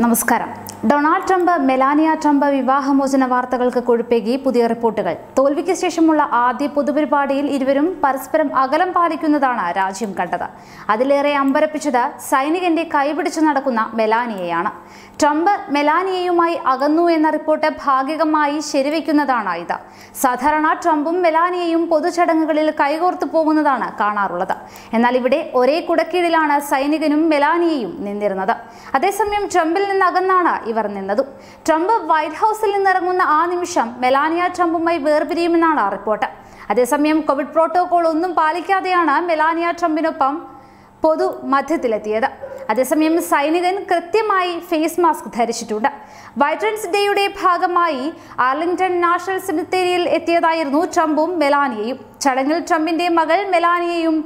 നമസ്കാരം Donald Trump Melania Trump വിവാഹമോചന വാർത്തകൾക്ക് കൊഴുപ്പേകി പുതിയ റിപ്പോർട്ടുകൾ. തോൽവിക്ക് ശേഷമുള്ള ആദ്യ പൊതുപരിപാടിയിൽ ഇരുവരും പരസ്പരം അകലം പാലിക്കുന്നതാണ് രാജ്യം കണ്ടത്. അതിലേറെ അമ്പരപ്പിച്ചത് സൈനികന്റെ കൈപിടിച്ചു നടക്കുന്ന മെലാനിയയാണ്. ട്രംപ് മെലാനിയയുമായി അകന്നു എന്ന റിപ്പോർട്ട് ഭാഗികമായി ശരിവെക്കുന്നതാണ് ഇത്. സാധാരണ ട്രംപും മെലാനിയയും പൊതുചടങ്ങുകളിൽ കൈകോർത്തു പോകുന്നതാണ് കാണാറുള്ളത്. എന്നാൽ ഇവിടെ ഒരേ കുടക്കീഴിലാണ് സൈനികനും മെലാനിയയും നിന്നിരുന്നത്. അതേസമയം ട്രംപിൽ നിന്ന് അകന്നാണ് ഇവർ നിന്നതും. ട്രംപ് വൈറ്റ് ഹൗസിൽ നിന്നിറങ്ങുന്ന ആ നിമിഷം മെലാനിയ ട്രംപുമായി വേർപിരിയുമെന്നാണ് റിപ്പോർട്ട്. അതേസമയം കോവിഡ് പ്രോട്ടോകോൾ ഒന്നും പാലിക്കാതെയാണ് മെലാനിയ ട്രംപിനൊപ്പം പൊതു മധ്യത്തിലെത്തിയത്. അതേസമയം സൈനികൻ കൃത്യമായി ഫേസ് മാസ്ക് ധരിച്ചിട്ടുണ്ട്. വൈറ്റൻസ് ഡേയുടെ ഭാഗമായി ആർലിംഗ്ടൺ നാഷണൽ സെമിത്തേരിയിൽ എത്തിയതായിരുന്നു ട്രംപും മെലാനിയയും. ചടങ്ങിൽ ട്രംപിന്റെ മകൾ മെലാനിയയും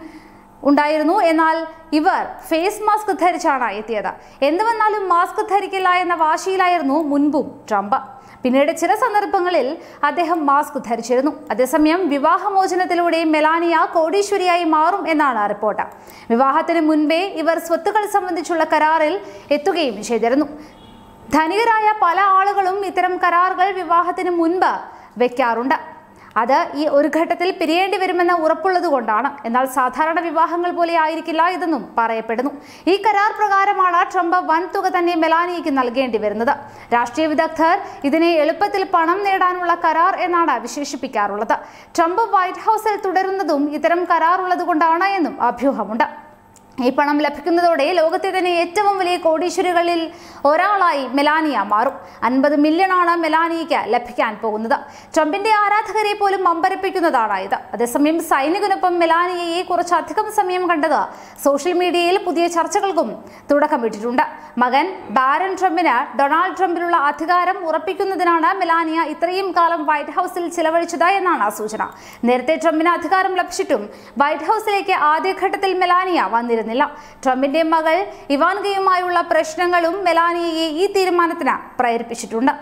ഉണ്ടായിരുന്നു. എന്നാൽ ഇവർ ഫേസ് മാസ്ക് ധരിച്ചാണ് എത്തിയത്. എന്ത് വന്നാലും മാസ്ക് ധരിക്കില്ല എന്ന വാശിയിലായിരുന്നു മുൻപും ട്രംപ്. പിന്നീട് ചില സന്ദർഭങ്ങളിൽ അദ്ദേഹം മാസ്ക് ധരിച്ചിരുന്നു. അതേസമയം വിവാഹമോചനത്തിലൂടെ മെലാനിയ കോടീശ്വരിയായി മാറും എന്നാണ് റിപ്പോർട്ട്. വിവാഹത്തിന് മുൻപേ ഇവർ സ്വത്തുക്കൾ സംബന്ധിച്ചുള്ള കരാറിൽ എത്തുകയും ചെയ്തിരുന്നു. ധനികരായ പല ആളുകളും ഇത്തരം കരാറുകൾ വിവാഹത്തിന് മുൻപ് വെക്കാറുണ്ട്. അത് ഈ ഒരു ഘട്ടത്തിൽ പിരിയേണ്ടി വരുമെന്ന് ഉറപ്പുള്ളത് കൊണ്ടാണ്. എന്നാൽ സാധാരണ വിവാഹങ്ങൾ പോലെ ആയിരിക്കില്ല ഇതെന്നും പറയപ്പെടുന്നു. ഈ കരാർ പ്രകാരമാണ് ട്രംപ് വൻതുക തന്നെ മെലാനിയയ്ക്ക് നൽകേണ്ടി വരുന്നത്. രാഷ്ട്രീയ വിദഗ്ധർ ഇതിനെ എളുപ്പത്തിൽ പണം നേടാനുള്ള കരാർ എന്നാണ് വിശേഷിപ്പിക്കാറുള്ളത്. ട്രംപ് വൈറ്റ് ഹൗസിൽ തുടരുന്നതും ഇത്തരം കരാറുള്ളത് കൊണ്ടാണ് എന്നും അഭ്യൂഹമുണ്ട്. ഈ പണം ലഭിക്കുന്നതോടെ ലോകത്തെ തന്നെ ഏറ്റവും വലിയ കോടീശ്വരികളിൽ ഒരാളായി മെലാനിയ മാറും. അൻപത് മില്യണാണ് മെലാനിയയ്ക്ക് ലഭിക്കാൻ പോകുന്നത്. ട്രംപിന്റെ ആരാധകരെ പോലും അമ്പരപ്പിക്കുന്നതാണ് ഇത് അതേസമയം സൈനികനൊപ്പം മെലാനിയയെ കുറച്ചധികം സമയം കണ്ടത് സോഷ്യൽ മീഡിയയിൽ പുതിയ ചർച്ചകൾക്കും തുടക്കമിട്ടിട്ടുണ്ട്. മകൻ ബാരൻ ട്രംപിന് ഡൊണാൾഡ് ട്രംപിനുള്ള അധികാരം ഉറപ്പിക്കുന്നതിനാണ് മെലാനിയ ഇത്രയും കാലം വൈറ്റ് ഹൗസിൽ ചിലവഴിച്ചത് എന്നാണ് സൂചന. നേരത്തെ ട്രംപിന് അധികാരം ലഭിച്ചിട്ടും വൈറ്റ് ഹൗസിലേക്ക് ആദ്യഘട്ടത്തിൽ മെലാനിയ വന്നിരുന്നില്ല ട്രംപിന്റെ മകൾ ഇവാൻകയുമായുള്ള പ്രശ്നങ്ങളും മെലാനിയയെ ഈ തീരുമാനത്തിന് പ്രേരിപ്പിച്ചിട്ടുണ്ട്.